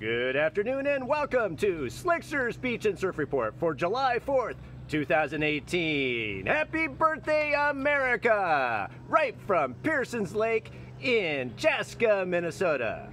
Good afternoon and welcome to Slickster's Beach and Surf Report for July 4th, 2018. Happy birthday, America! Right from Pearson's Lake in Chaska, Minnesota.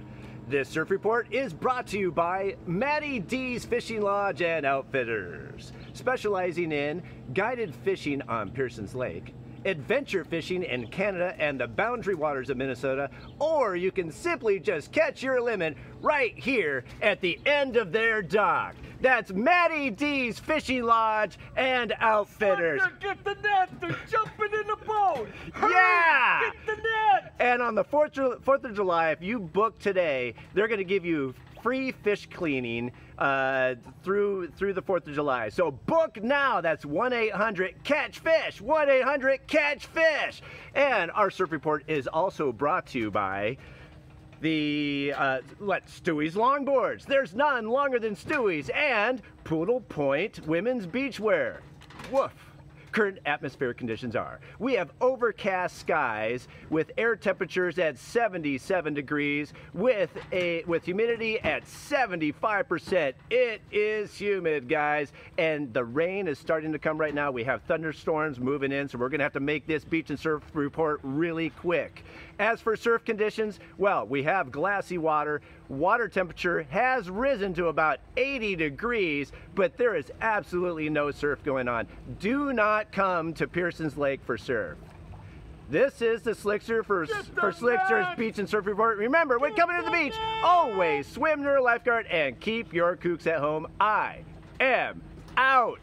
This surf report is brought to you by Maddie D's Fishing Lodge and Outfitters, specializing in guided fishing on Pearson's Lake, adventure fishing in Canada and the boundary waters of Minnesota, or you can simply just catch your limit right here at the end of their dock. That's Maddie D's Fishing Lodge and Outfitters. Get the net! They're jumping in the boat! Hurry, Yeah! Get the net! And on the 4th, 4th of July, if you book today, they're going to give you free fish cleaning uh, through through the 4th of July. So book now. That's 1-800-CATCH-FISH. 1-800-CATCH-FISH. And our surf report is also brought to you by the uh, what Stewie's longboards. There's none longer than Stewie's and Poodle Point women's beachwear. Woof. Current atmospheric conditions are we have overcast skies with air temperatures at 77 degrees with a with humidity at 75%. It is humid, guys, and the rain is starting to come right now. We have thunderstorms moving in, so we're going to have to make this beach and surf report really quick. As for surf conditions, well, we have glassy water. Water temperature has risen to about 80 degrees, but there is absolutely no surf going on. Do not come to Pearson's Lake for surf. This is the Slickster for, for Slickster's net! Beach and Surf Report. Remember, when coming to the beach, always swim near a lifeguard and keep your kooks at home. I am out.